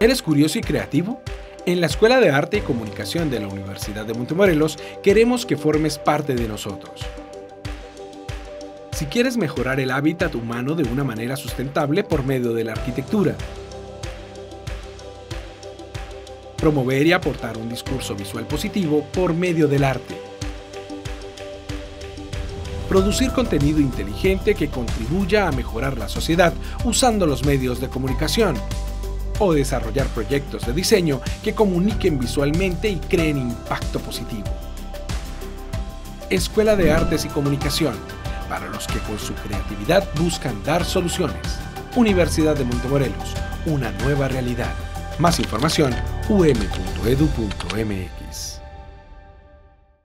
¿Eres curioso y creativo? En la Escuela de Arte y Comunicación de la Universidad de Montemorelos queremos que formes parte de nosotros. Si quieres mejorar el hábitat humano de una manera sustentable por medio de la arquitectura, promover y aportar un discurso visual positivo por medio del arte, producir contenido inteligente que contribuya a mejorar la sociedad usando los medios de comunicación, o desarrollar proyectos de diseño que comuniquen visualmente y creen impacto positivo. Escuela de Artes y Comunicación, para los que con su creatividad buscan dar soluciones. Universidad de Montemorelos, una nueva realidad. Más información, um.edu.mx.